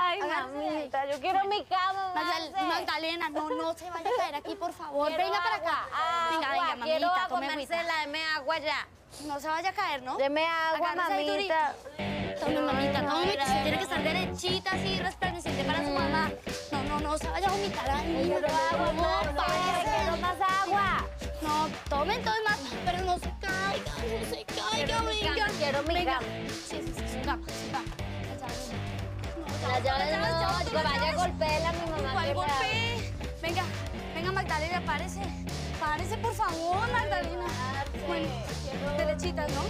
Ay, mamita, yo quiero mi cama. Magdalena, no, no se vaya a caer aquí, por favor. Quiero venga para acá. venga, agua, venga, quiero mamita, agua, tome. Marcela, deme agua ya. No se vaya a caer, ¿no? Deme agua, mamita. Tome, mamita, tome. Mira, Se tiene que estar derechita, así, resplandeciente para su mamá. No, no, no, se vaya a vomitar ahí. Quiero agua, No, Marce, quiero más agua. No, tomen, tomen más, pero no se caiga, no se caiga, Quiero venga. quiero mi cama. Sí, sí, sí, su cama, no, que vaya a golpearla a mi mamá. ¿Cuál? Venga, venga, Magdalena, párese. Párese, por favor, Magdalena. Bueno, derechitas, ¿no?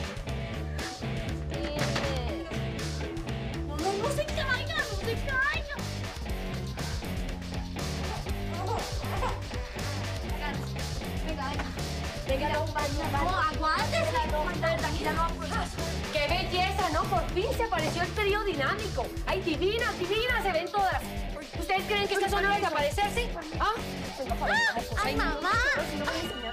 No, no, no se caiga, no se caiga. Venga, venga. Venga, no, aguántese. No, pues. ¡Qué belleza, no! Por fin se apareció el trío dinámico. ¡Ay, divinas, divinas se ven todas! ¿Ustedes creen que esta zona va a desaparecerse? ¿Ah? ¡Ay, mamá!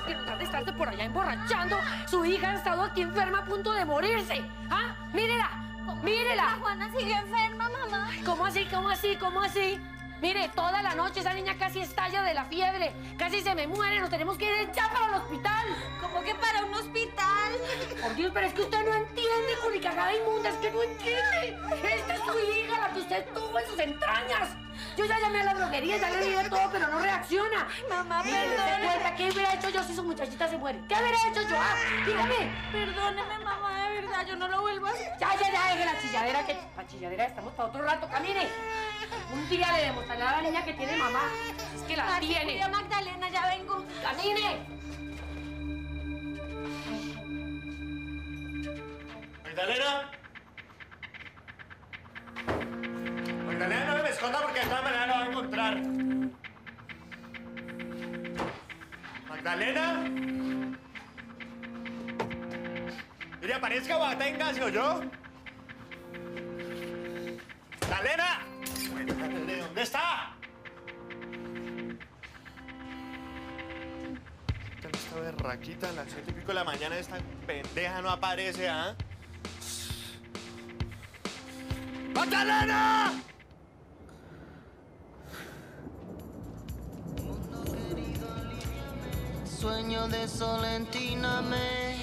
Que en lugar de estarse por allá emborrachando, su hija ha estado aquí enferma a punto de morirse. ¿Ah? ¡Mírela! La ¡Mírela! Juana sigue enferma, mamá. ¿Cómo así? ¿Cómo así? ¿Cómo así? Mire, toda la noche esa niña casi estalla de la fiebre. Casi se me muere. Nos tenemos que ir ya para el hospital. ¿Cómo que para un hospital? Por Dios, pero es que usted no entiende, culicagada inmunda, es que no entiende. Esta es su hija, la que usted tuvo en sus entrañas. Yo ya llamé a la droguería, ya le dije todo, pero no reacciona. Mamá, Mire, ¿se perdóneme. cuenta ¿Qué hubiera hecho yo si su muchachita se muere? ¿Qué hubiera hecho yo? Ah, dígame. Perdóneme, mamá, de verdad, yo no lo vuelvo a hacer. Ya, ya, ya, deje la chilladera, que chilladera estamos para otro rato. Camine. Un día le demostraré a la niña que tiene mamá. Es que la tiene. Cuida, Magdalena, ya vengo. Camine. Magdalena. Magdalena, no me esconda porque de todas maneras la va a encontrar. Magdalena. Mire, aparezca o tenga, ¿sí o yo? ¿De dónde está? Esta berraquita a las siete y pico de la mañana esta pendeja no aparece, ¿ah? ¡Magdalena! Sueño de Solentina me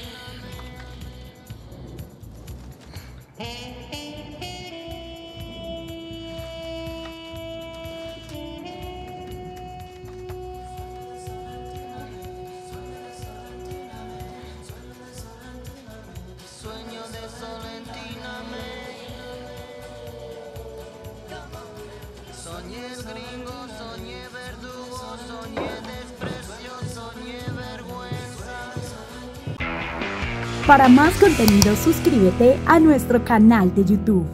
Para más contenido suscríbete a nuestro canal de YouTube.